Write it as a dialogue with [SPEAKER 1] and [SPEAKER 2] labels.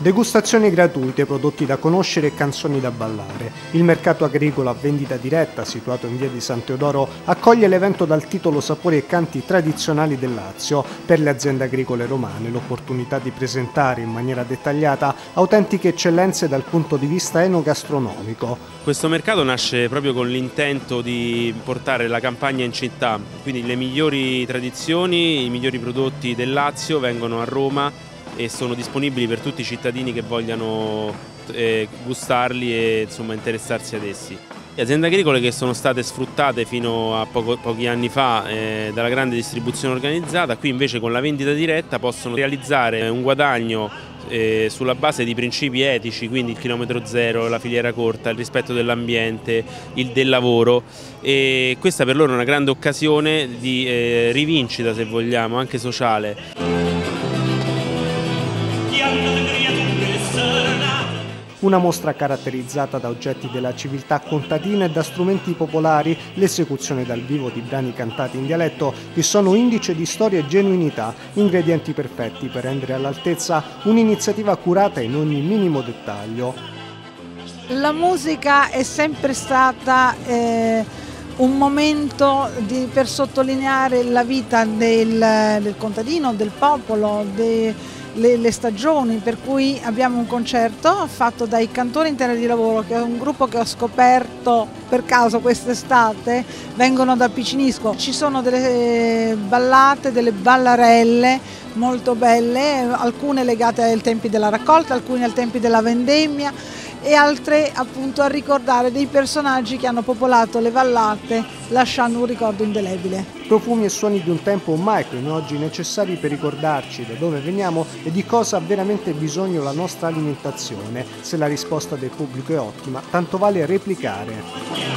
[SPEAKER 1] Degustazioni gratuite, prodotti da conoscere e canzoni da ballare. Il mercato agricolo a vendita diretta, situato in via di San Teodoro, accoglie l'evento dal titolo Sapori e canti tradizionali del Lazio. Per le aziende agricole romane l'opportunità di presentare in maniera dettagliata autentiche eccellenze dal punto di vista enogastronomico.
[SPEAKER 2] Questo mercato nasce proprio con l'intento di portare la campagna in città, quindi le migliori tradizioni, i migliori prodotti del Lazio vengono a Roma e sono disponibili per tutti i cittadini che vogliano eh, gustarli e insomma, interessarsi ad essi. Le aziende agricole che sono state sfruttate fino a poco, pochi anni fa eh, dalla grande distribuzione organizzata, qui invece con la vendita diretta possono realizzare un guadagno eh, sulla base di principi etici, quindi il chilometro zero, la filiera corta, il rispetto dell'ambiente, il del lavoro e questa per loro è una grande occasione di eh, rivincita se vogliamo, anche sociale.
[SPEAKER 1] Una mostra caratterizzata da oggetti della civiltà contadina e da strumenti popolari, l'esecuzione dal vivo di brani cantati in dialetto che sono indice di storia e genuinità, ingredienti perfetti per rendere all'altezza un'iniziativa curata in ogni minimo dettaglio.
[SPEAKER 3] La musica è sempre stata eh, un momento di, per sottolineare la vita del, del contadino, del popolo, de, le, le, stagioni, per cui abbiamo un concerto fatto dai Cantori Interni di Lavoro, che è un gruppo che ho scoperto per caso quest'estate, vengono da Picinisco. Ci sono delle ballate, delle ballarelle molto belle, alcune legate ai tempi della raccolta, alcune ai tempi della vendemmia e altre appunto a ricordare dei personaggi che hanno popolato le vallate lasciando un ricordo indelebile.
[SPEAKER 1] Profumi e suoni di un tempo ormai come oggi necessari per ricordarci da dove veniamo e di cosa ha veramente bisogno la nostra alimentazione. Se la risposta del pubblico è ottima, tanto vale replicare.